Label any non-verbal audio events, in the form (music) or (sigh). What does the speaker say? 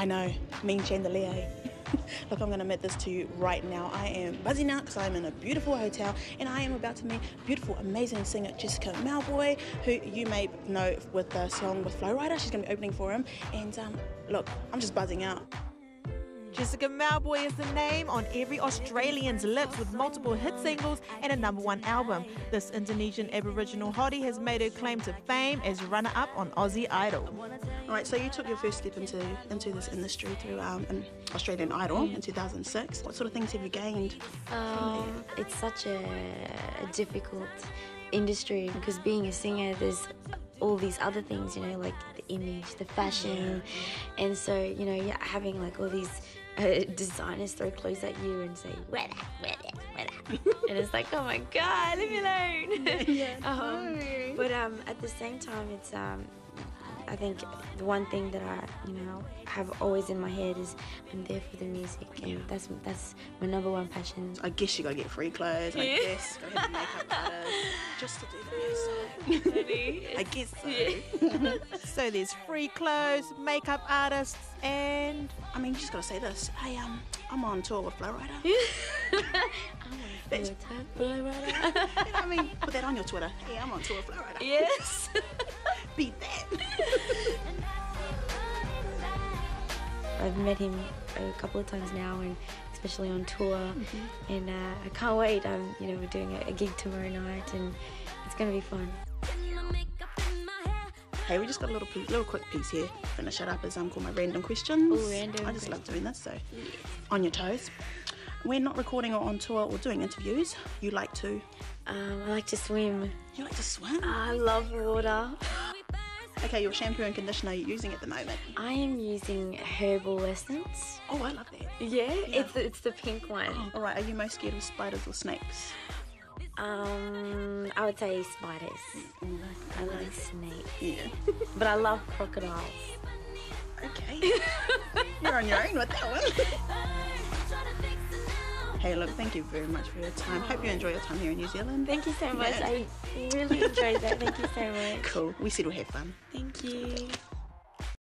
I know, mean chandelier. (laughs) Look, I'm going to admit this to you right now. I am buzzing out because I'm in a beautiful hotel and I am about to meet beautiful, amazing singer Jessica Mauboy, who you may know with the song with Flo Rida. She's going to be opening for him. And um, look, I'm just buzzing out. Jessica Mauboy is the name on every Australian's lips with multiple hit singles and a number one album. This Indonesian Aboriginal hottie has made her claim to fame as runner up on Aussie Idol. All right, so you took your first step into into this industry through um, an Australian Idol in 2006. What sort of things have you gained? Um, it's such a, a difficult industry because being a singer, there's all these other things, you know, like the image, the fashion, and so you know, yeah, having like all these uh, designers throw clothes at you and say, wear that, wear that, wear that. (laughs) and it's like, oh my God, leave me alone. Yeah, (laughs) um, but um, at the same time, it's, um, I think the one thing that I, you know, have always in my head is I'm there for the music, and that's that's my number one passion. I guess you gotta get free clothes. I guess gotta have a makeup artist (laughs) just to do the music. (laughs) I guess so. (laughs) So there's free clothes, makeup artists, and I mean, you just gotta say this. Hey, um, I'm on tour with Flo Rida. Yes. You know what I mean? Put that on your Twitter. Hey, I'm on tour with Flo Rida. yes. Beat that. I've met him a couple of times now, and especially on tour. And uh, I can't wait. Um, you know, we're doing a, a gig tomorrow night, and it's gonna be fun. Hey, we just got a little piece, little quick piece here. Finish it up as I'm um called my random questions. Ooh, random I just love doing this. So, on your toes. When not recording or on tour or doing interviews, you like to Um, I like to swim. you like to swim. I love water. Okay, your shampoo and conditioner are you're using at the moment. I am using herbal essence. Oh, I love that. Yeah, it's it's the pink one. All right, are you most scared of spiders or snakes? Um, I would say spiders. I like snakes, Yeah. (laughs) but I love crocodiles. Okay. (laughs) You're on your own with that one. (laughs) Hey, look, thank you very much for your time. Hope you enjoy your time here in New Zealand. Thank you so much. Yeah. I really enjoyed that. Thank you so (laughs) much. Cool. We said we'll have fun. Thank you.